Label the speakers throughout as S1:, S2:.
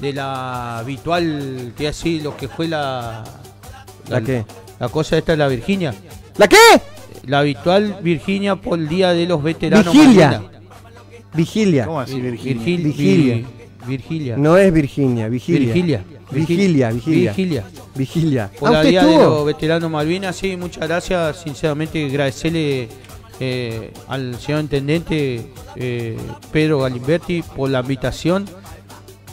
S1: de la habitual, que así, lo que fue la...
S2: ¿La qué?
S1: La cosa esta de la Virginia.
S2: ¿La qué?
S1: La habitual Virginia por el Día de los Veteranos.
S2: Vigilia.
S1: Malvinas.
S2: Vigilia.
S3: ¿Cómo así,
S1: Vir-
S3: Virginia?
S1: Virgil-
S2: Vigilia.
S1: Virgilia.
S2: No es Virginia, Vigilia.
S1: Virgilia.
S2: Vigilia, Vigilia.
S1: Vigilia.
S2: Vigilia.
S1: Por
S2: Ah,
S1: la Día de los Veteranos Malvinas, sí, muchas gracias. Sinceramente, agradecerle eh, al señor Intendente eh, Pedro Galimberti por la invitación,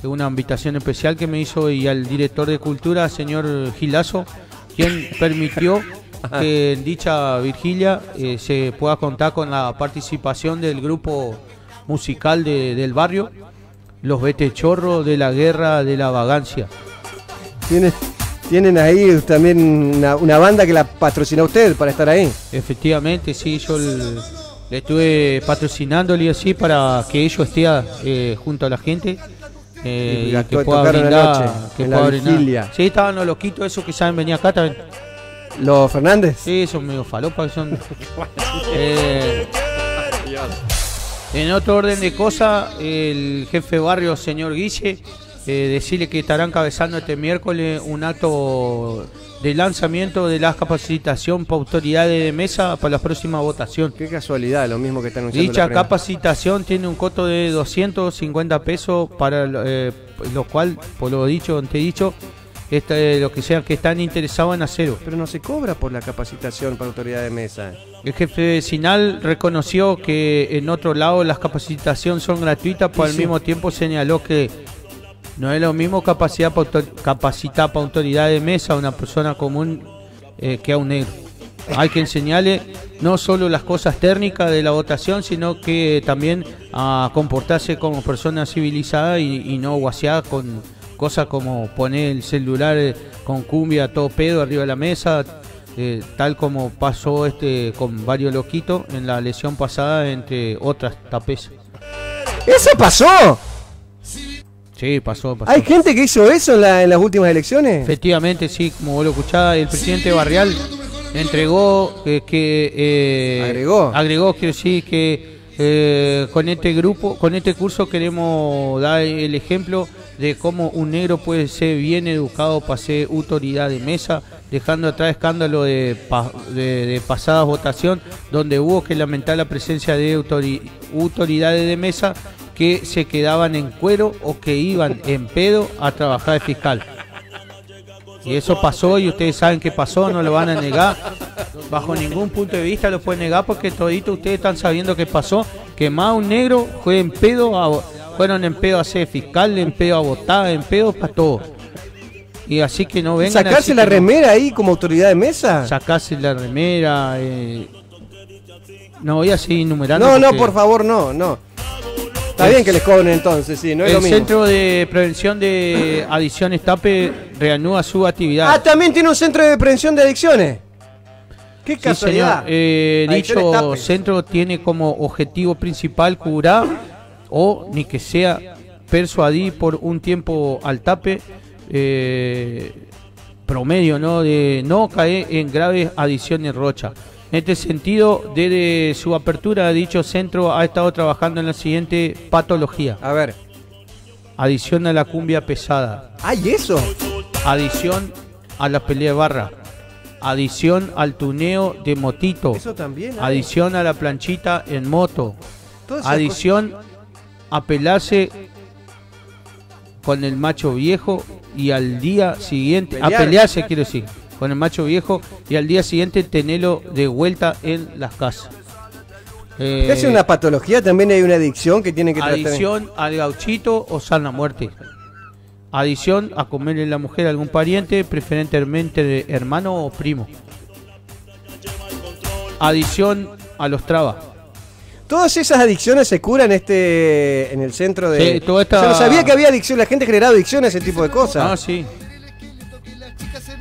S1: una invitación especial que me hizo, y al director de Cultura, señor Gilazo, quien permitió que en dicha Virgilia eh, se pueda contar con la participación del grupo musical de- del barrio, los Vetechorros de la Guerra de la Vagancia.
S2: Tienen, tienen ahí también una, una banda que la patrocina usted para estar ahí.
S1: Efectivamente, sí, yo el- le estuve patrocinándole y así para que ellos esté eh, junto a la gente. Eh,
S2: Y
S1: que pueda brindar, que
S2: en la
S1: pueda brindar. Sí, estaban los loquitos esos que saben venir acá también.
S2: ¿Los Fernández?
S1: Sí, son medio falopas, son. Eh, en otro orden de cosas, el jefe de barrio, señor Guille, eh, decirle que estará encabezando este miércoles un acto de lanzamiento de la capacitación para autoridades de mesa para la próxima votación.
S2: Qué casualidad, lo mismo que está anunciando
S1: Dicha
S2: la
S1: capacitación tiene un costo de 250 pesos para eh, lo cual, por lo dicho, te he dicho, este, lo que sea que están interesados en hacerlo.
S2: Pero no se cobra por la capacitación para autoridad de mesa.
S1: El jefe vecinal reconoció que en otro lado las capacitaciones son gratuitas, pero al
S2: sí.
S1: mismo tiempo señaló que no es lo mismo capacidad para autor- capacitar para autoridad de mesa a una persona común eh, que a un negro. Hay que enseñarle no solo las cosas técnicas de la votación, sino que también a comportarse como persona civilizada y, no guaseada con cosas como poner el celular eh, con cumbia todo pedo arriba de la mesa, eh, tal como pasó este con varios loquitos en la lesión pasada, entre otras tapes.
S2: ¡Eso pasó!
S1: Sí, pasó, pasó.
S2: ¿Hay gente que hizo eso en, la- en las últimas elecciones?
S1: Efectivamente, sí, como vos lo escuchabas, el presidente Barrial entregó eh, que... eh,
S2: Agregó.
S1: Agregó, quiero decir, que eh, con este grupo, con este curso queremos dar el ejemplo de cómo un negro puede ser bien educado para ser autoridad de mesa, dejando atrás escándalo de, pa- de, de pasada votación, donde hubo que lamentar la presencia de autori- autoridades de mesa que se quedaban en cuero o que iban en pedo a trabajar de fiscal. Y eso pasó y ustedes saben que pasó, no lo van a negar. Bajo ningún punto de vista lo pueden negar porque todito ustedes están sabiendo que pasó. Que más un negro fue en pedo, a- fueron en pedo a ser fiscal, en pedo a votar, en pedo para todo. Y así que no vengan
S2: ¿Sacarse la
S1: no.
S2: remera ahí como autoridad de mesa?
S1: Sacarse la remera. eh, No voy a seguir enumerando.
S2: No, no, por favor, no, no. Está
S1: El-
S2: bien que les cobren entonces, sí, no es
S1: El
S2: lo mismo.
S1: Centro de Prevención de Adicciones TAPE reanuda su actividad.
S2: Ah, también tiene un centro de prevención de adicciones. Qué
S1: Sí,
S2: casualidad.
S1: señor. Eh, dicho
S2: TAPE.
S1: centro tiene como objetivo principal curar o ni que sea persuadir por un tiempo al tape eh, promedio, ¿no? De no caer en graves adicciones rocha. En este sentido, desde su apertura, dicho centro ha estado trabajando en la siguiente patología.
S2: A ver.
S1: Adicción a la cumbia pesada.
S2: ¿Hay eso?
S1: Adición a la pelea de barra. Adición al tuneo de motito.
S2: Eso también. hay.
S1: Adición a la planchita en moto. Adición a pelarse con el macho viejo y al día siguiente, a
S2: Pelear.
S1: pelearse quiero decir, con el macho viejo y al día siguiente tenerlo de vuelta en las casas. Eh,
S2: Es una patología, también hay una adicción que tiene que tratar.
S1: Adición al gauchito o sana muerte. Adición a comerle la mujer a algún pariente, preferentemente de hermano o primo. Adición a los trabas.
S2: Todas esas adicciones se curan este en el centro de.
S1: Sí, toda esta-
S2: no sabía que había adicción, la gente generaba adicción a ese tipo de
S1: Ah,
S2: cosas.
S1: sí.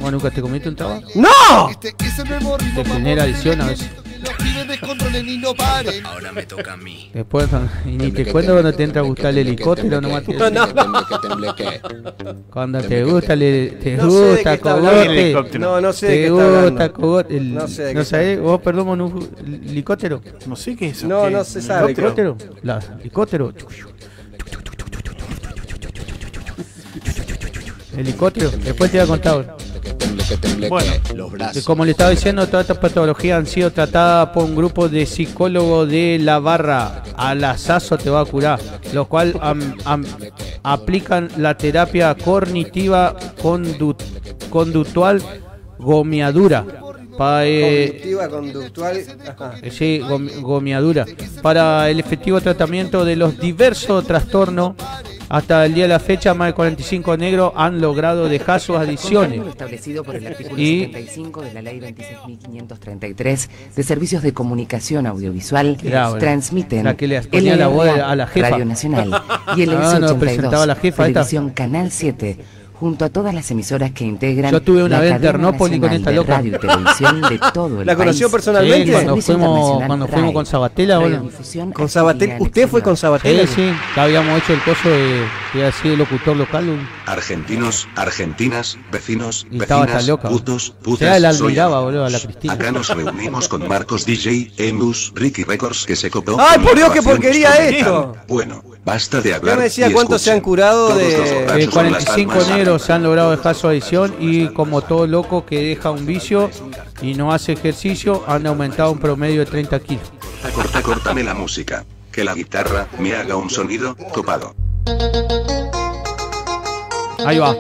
S1: ¿Vos nunca te comiste un traba?
S2: ¡No!
S4: Este es el nuevo ritmo
S1: Te genera adicción a veces.
S5: Ahora me toca a mí.
S1: Después, y ni te cuento cuando te entra a gustar el helicóptero, nomás te-
S2: No, no.
S1: Cuando te gusta, te
S2: de
S1: gusta, cogote.
S2: No, no sé de
S1: Te
S2: qué está
S1: gusta,
S2: hablando.
S1: cogote.
S2: No sé de qué
S1: ¿No sabés? ¿Vos, perdón, un helicóptero?
S3: No sé qué es eso.
S2: No, no se sabe.
S1: ¿Helicóptero? Helicóptero. Helicóptero, después te voy a contar. Bueno, que como le estaba diciendo, todas estas patologías han sido tratadas por un grupo de psicólogos de la barra. Al asazo te va a curar, los cuales aplican la terapia cognitiva condu- conductual gomiadura. Pa, eh,
S2: Cognitiva, conductual. Ajá.
S1: eh, sí, gom- gomiadura. Para el efectivo tratamiento de los diversos trastornos. Hasta el día de la fecha, más de 45 negros han logrado dejar sus adicciones.
S3: Lo establecido por el artículo
S1: Y-
S3: 75 de la ley 26.533 de servicios de comunicación audiovisual
S1: bueno,
S3: transmiten
S1: la que le ponía la voz a la jefa.
S3: Radio Nacional y el
S1: Ah, no,
S3: S82
S1: presentaba la jefa esta.
S3: Televisión Canal 7 junto a todas las emisoras que integran
S1: Yo tuve una vez Ternópolis con esta loca.
S3: radio y televisión de todo el
S2: ¿La conoció
S3: país.
S2: personalmente?
S1: Sí, cuando fuimos, cuando fuimos con Sabatella, bueno.
S2: Con Sabatel.
S3: Argentina
S2: ¿Usted fue con
S3: Exterior.
S2: Sabatel?
S1: Sí, sí, que habíamos hecho el coso de, de así locutor local.
S5: Argentinos, argentinas, vecinos,
S1: Y
S5: vecinas,
S1: loca.
S5: putos, putas.
S1: Ya la admiraba,
S5: yo.
S1: boludo, a la Cristina.
S5: Acá nos reunimos con Marcos DJ, Emus, Ricky Records que se copó.
S2: ¡Ay, por Dios, qué porquería esto!
S5: Bueno, basta de hablar.
S2: me decía
S5: y
S2: cuántos se han curado de-
S5: los
S1: Eh,
S5: borrachos son
S1: 45
S5: las
S1: se han logrado dejar su adicción y como todo loco que deja un vicio y no hace ejercicio han aumentado un promedio de 30 kilos.
S5: Corta, corta, córtame la música. Que la guitarra me haga un sonido copado.
S1: Ahí va.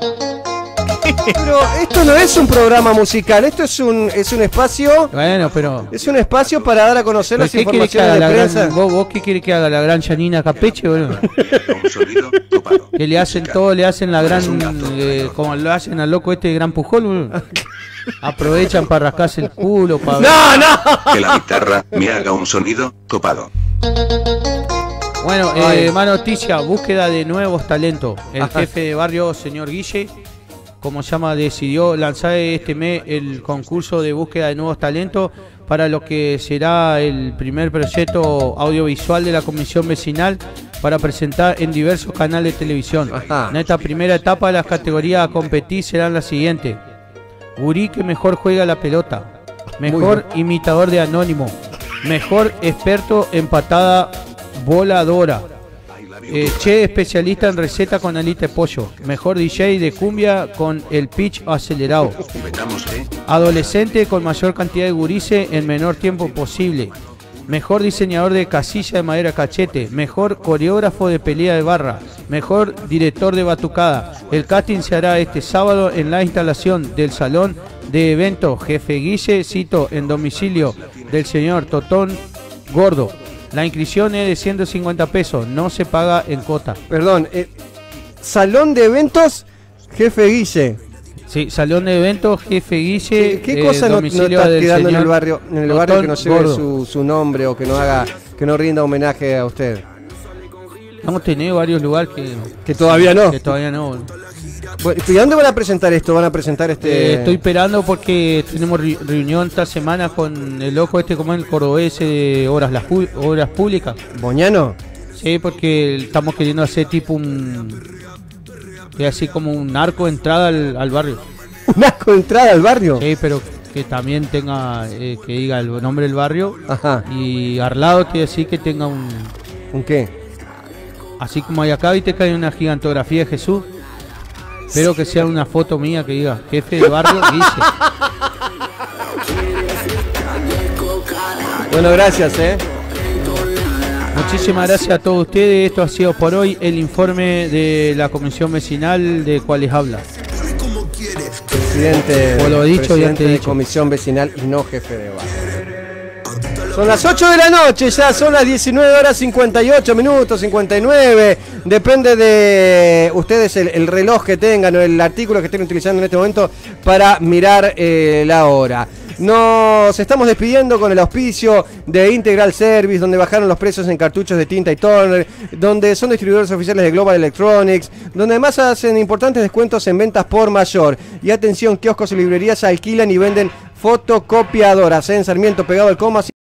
S2: Pero esto no es un programa musical, esto es un, es un espacio.
S1: Bueno, pero...
S2: Es un espacio para dar a conocer
S1: ¿pero
S2: las
S1: ¿Qué quiere que
S2: informaciones
S1: haga
S2: de
S1: la
S2: prensa.
S1: gran, vos, vos qué quiere que haga la gran Janina Capeche, boludo? Que le hacen todo, le hacen la gran, eh, como lo hacen al loco este de Gran Pujol, boludo. Aprovechan para rascarse el culo, para
S2: ¡No, no!
S5: Que la guitarra me haga un sonido copado.
S1: Bueno, eh, más noticia, búsqueda de nuevos talentos. El
S2: Ajá.
S1: jefe de barrio, señor Guille, como se llama, decidió lanzar este mes el concurso de búsqueda de nuevos talentos para lo que será el primer proyecto audiovisual de la comisión vecinal para presentar en diversos canales de televisión.
S2: Ajá.
S1: En esta primera etapa las categorías a competir serán las siguientes. Gurí que mejor juega la pelota. Mejor imitador de anónimo. Mejor experto en patada voladora. Eh, che, especialista en receta con alita de pollo. Mejor DJ de cumbia con el pitch acelerado.
S5: ¿eh?
S1: Adolescente con mayor cantidad de gurice en menor tiempo posible. Mejor diseñador de casilla de madera cachete. Mejor coreógrafo de pelea de barra. Mejor director de batucada. El casting se hará este sábado en la instalación del salón de eventos Jefe Guille, cito, en domicilio del señor Totón Gordo. La inscripción es de 150 pesos, no se paga en cuota.
S2: Perdón, eh, Salón de Eventos, Jefe Guille.
S1: Sí, salón de eventos Jefe Guille.
S2: ¿Qué, qué
S1: eh,
S2: cosa no, no
S1: domicilio
S2: está quedando en el barrio, en el barrio que no lleve su, su nombre o que no haga, que no rinda homenaje a usted?
S1: Hemos tenido varios lugares que,
S2: Que todavía no.
S1: que todavía no.
S2: Bueno, ¿Y dónde van a presentar esto? ¿Van a presentar este...?
S1: Eh, estoy esperando porque tenemos re- reunión esta semana con el loco este como el cordobés de obras, las obras públicas.
S2: ¿Boñano?
S1: Sí, porque estamos queriendo hacer tipo un... que así como un arco de entrada al, al barrio.
S2: ¿Un asco de entrada al barrio?
S1: Sí, pero que también tenga, eh, que diga el nombre del barrio.
S2: Ajá.
S1: Y Arlado quiere decir que tenga un...
S2: ¿Un qué?
S1: Así como hay acá, viste que hay una gigantografía de Jesús. Espero que sea una foto mía que diga jefe de barrio Guille.
S2: Bueno, gracias, ¿eh?
S1: Muchísimas gracias a todos ustedes. Esto ha sido por hoy el informe de la comisión vecinal de cuales habla.
S2: Presidente,
S1: Como lo dicho,
S2: presidente
S1: te he
S2: de
S1: dicho.
S2: comisión vecinal y no jefe de barrio. Son las 8 de la noche, ya son las 19 horas 58 minutos, 59. Depende de ustedes el, el reloj que tengan o el artículo que estén utilizando en este momento para mirar eh, la hora. Nos estamos despidiendo con el auspicio de Integral Service, donde bajaron los precios en cartuchos de tinta y toner, donde son distribuidores oficiales de Global Electronics, donde además hacen importantes descuentos en ventas por mayor. Y atención, kioscos y librerías alquilan y venden fotocopiadoras en Sarmiento pegado al coma.